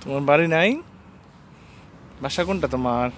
তোমার বাড়ি নাই? বাসা কোনটা তোমার?